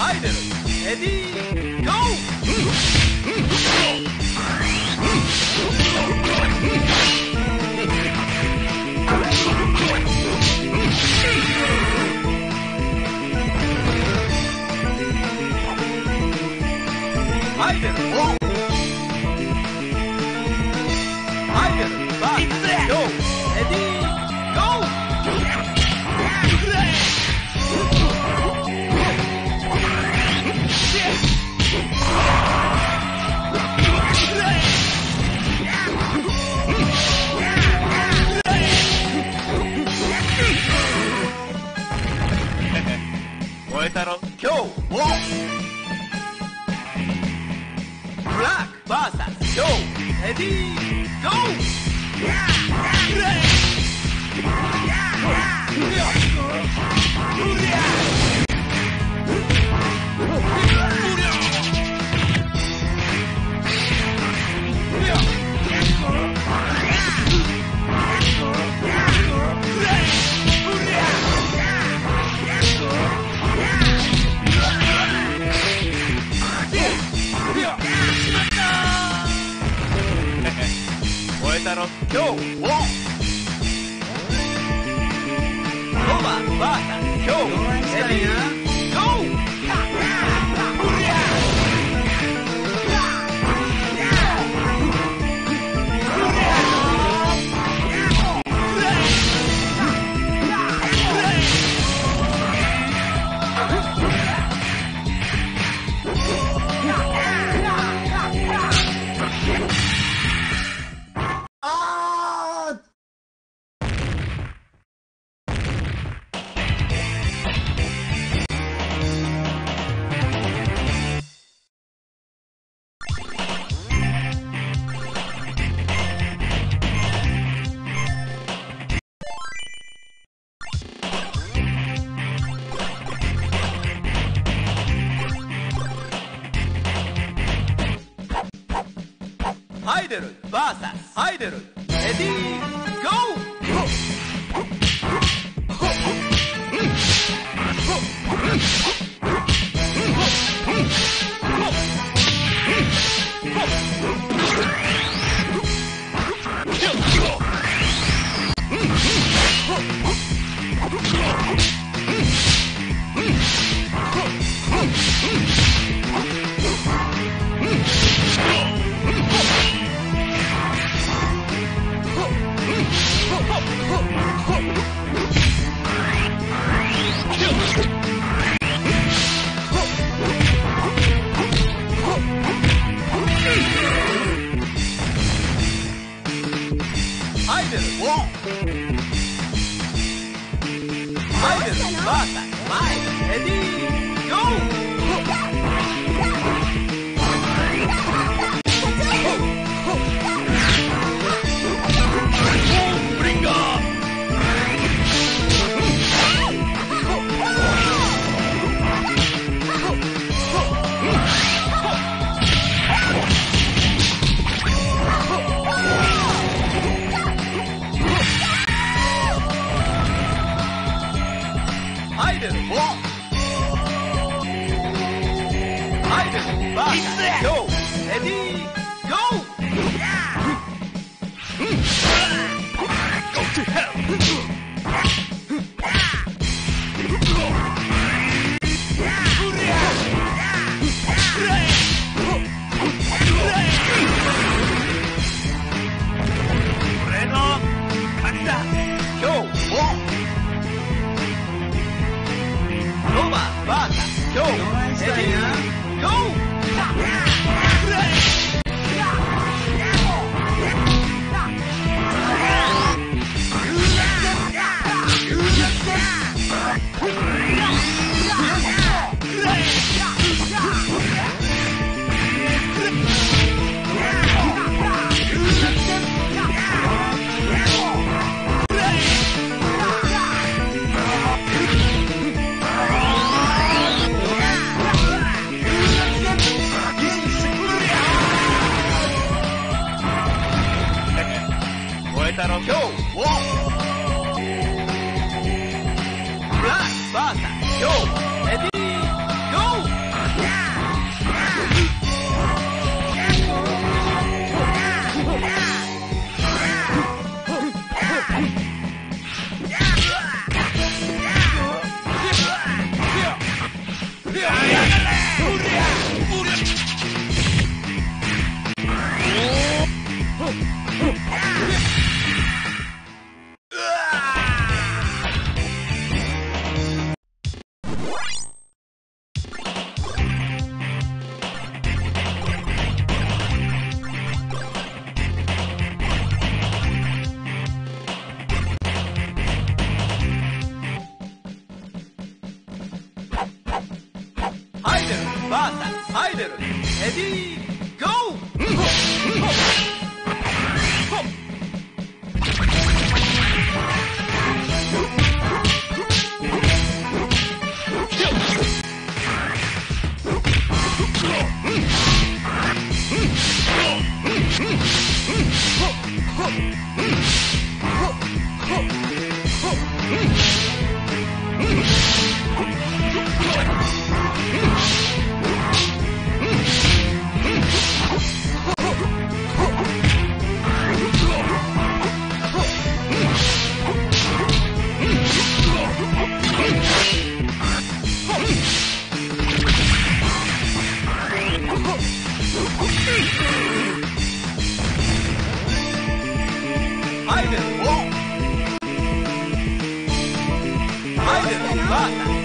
Haydi. Hadi. 太の今日をブラック VS 今日レディー Ready? Five, ready, go! バーサスアイドルレディーゴー! I will walk. I will run.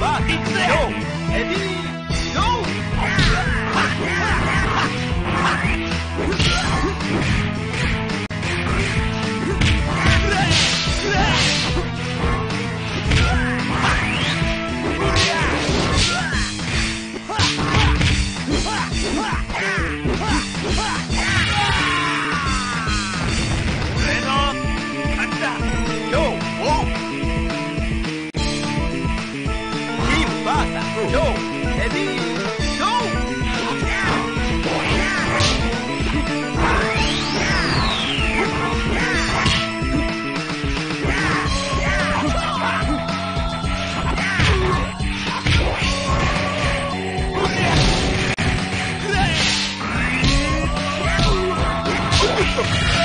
Va, Yo, Eddie. Awesome.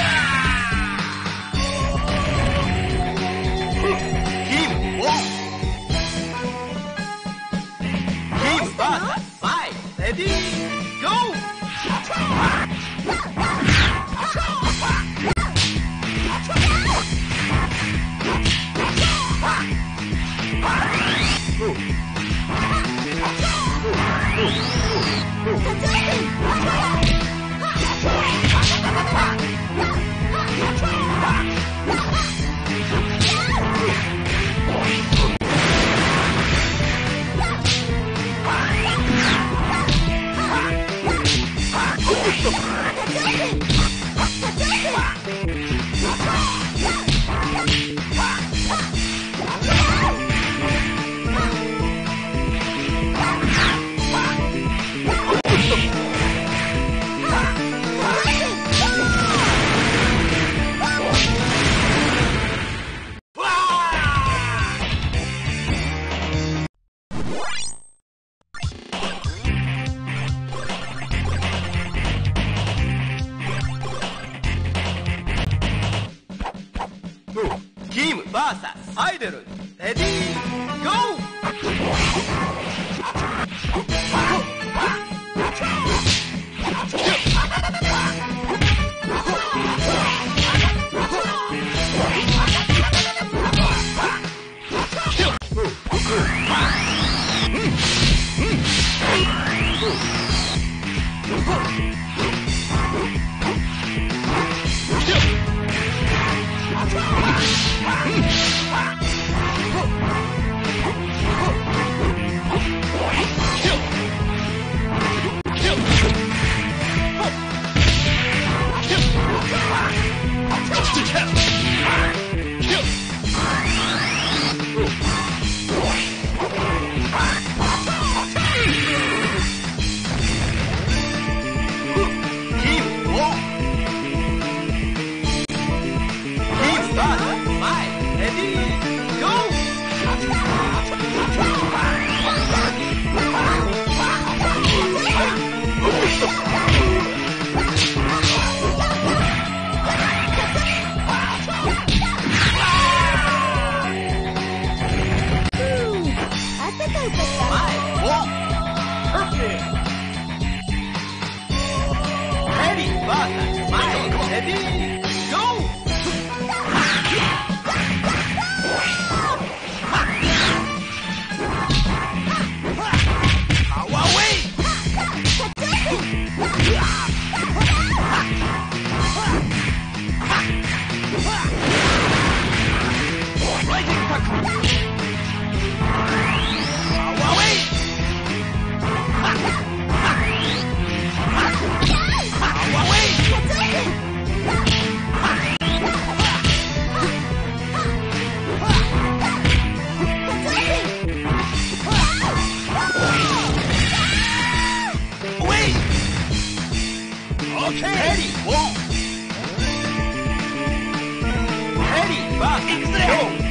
Okay. Ready, walk. Ready, back, go.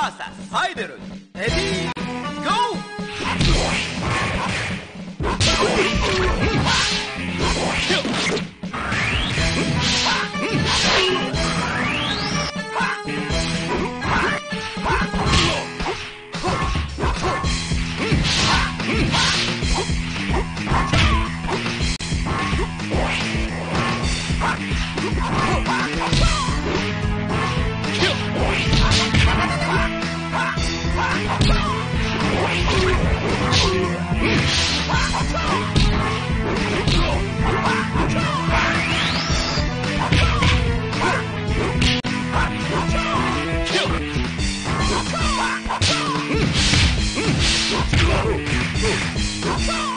VS アイドルエディキ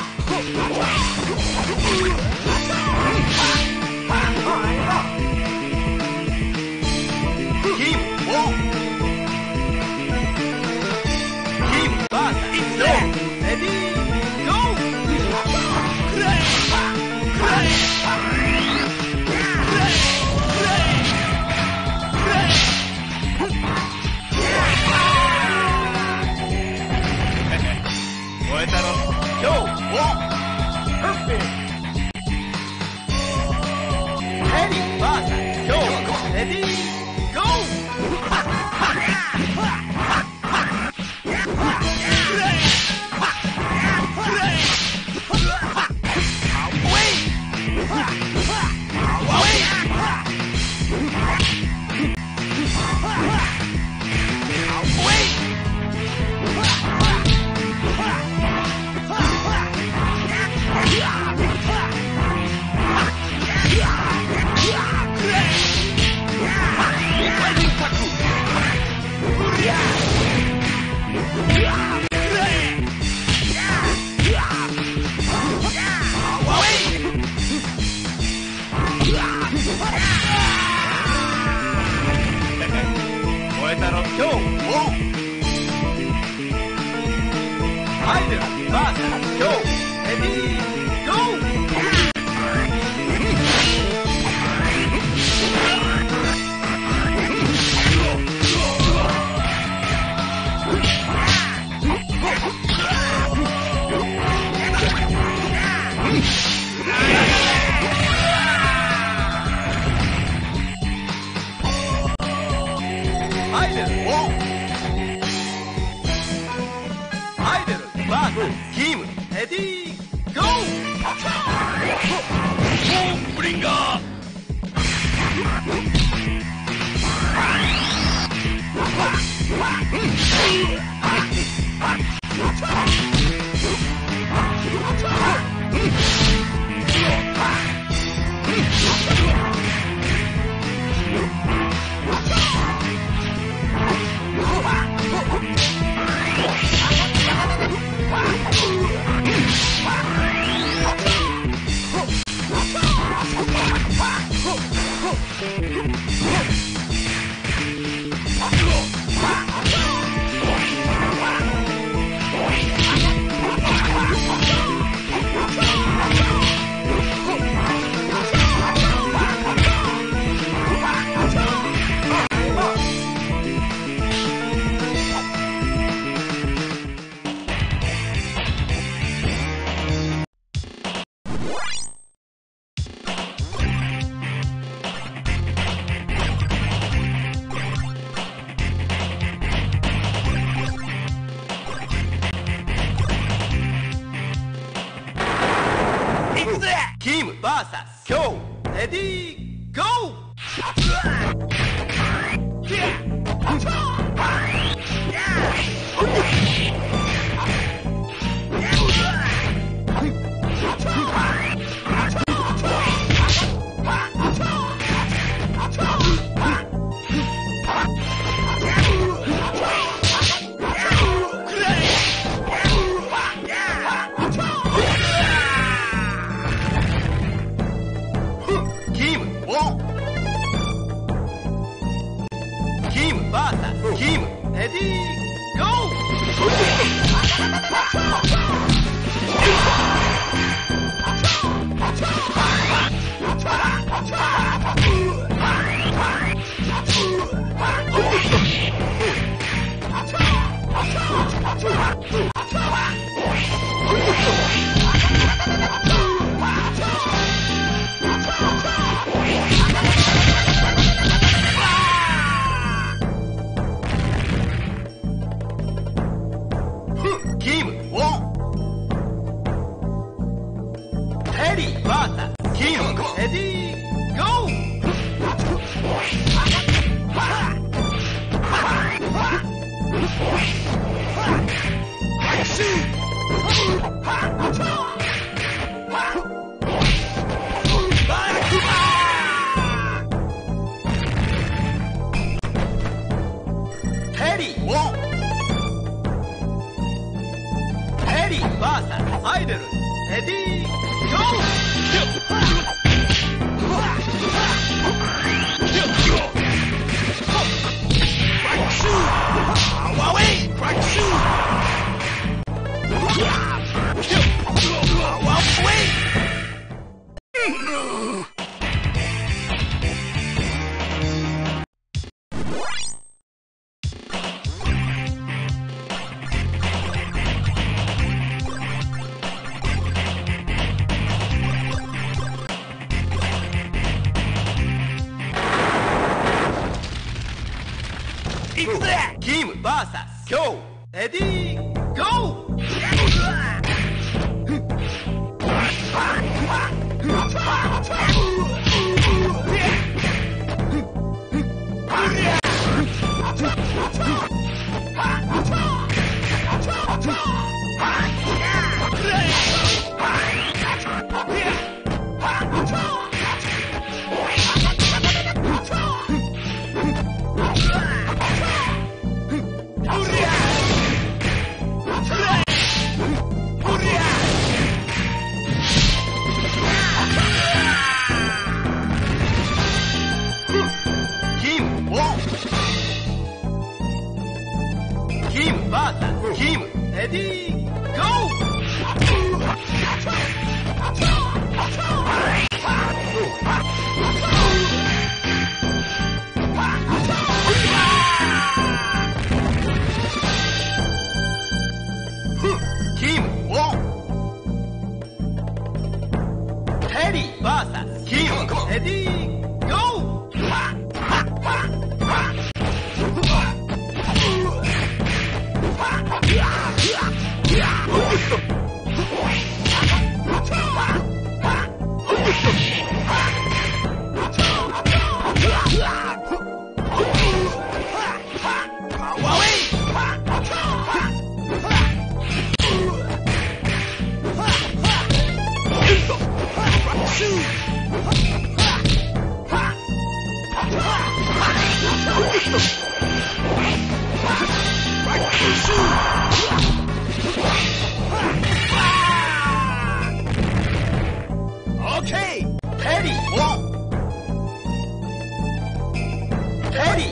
レディーバーサスキーディーゴー！